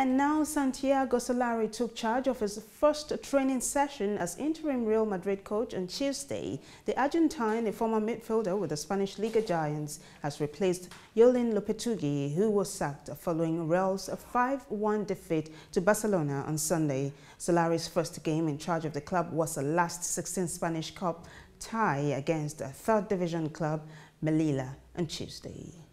And now Santiago Solari took charge of his first training session as interim Real Madrid coach on Tuesday. The Argentine, a former midfielder with the Spanish Liga Giants, has replaced Julen Lopetegui, who was sacked following Real's 5-1 defeat to Barcelona on Sunday. Solari's first game in charge of the club was a last 16 Spanish Cup tie against a third division club, Melilla, on Tuesday.